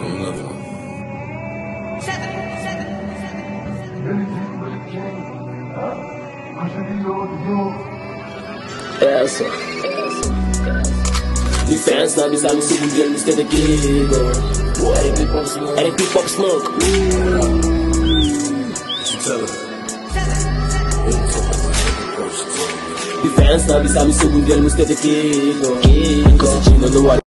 Another one. Essa, essa, The fans now bisa mi subu girl Mr. The Gigo oh. Eric Big Pop Smoke Eric Big Pop Smoke What you tell her? The fans now bisa mi subu girl Mr. The Gigo Gigo Kasi chino no